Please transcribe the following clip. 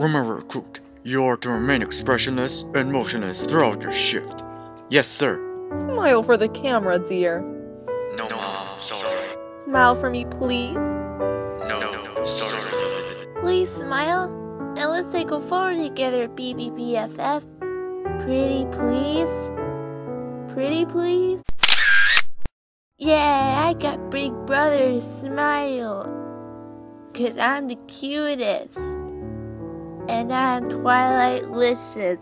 Remember, Recruit, you are to remain expressionless and motionless throughout your shift. Yes, sir. Smile for the camera, dear. No, Mom, sorry. Smile for me, please. No, no, sorry. Please smile. And let's take a photo together, BBBFF. Pretty please? Pretty please? Yeah, I got big brother to smile. Cause I'm the cutest. And I'm Twilight Licious.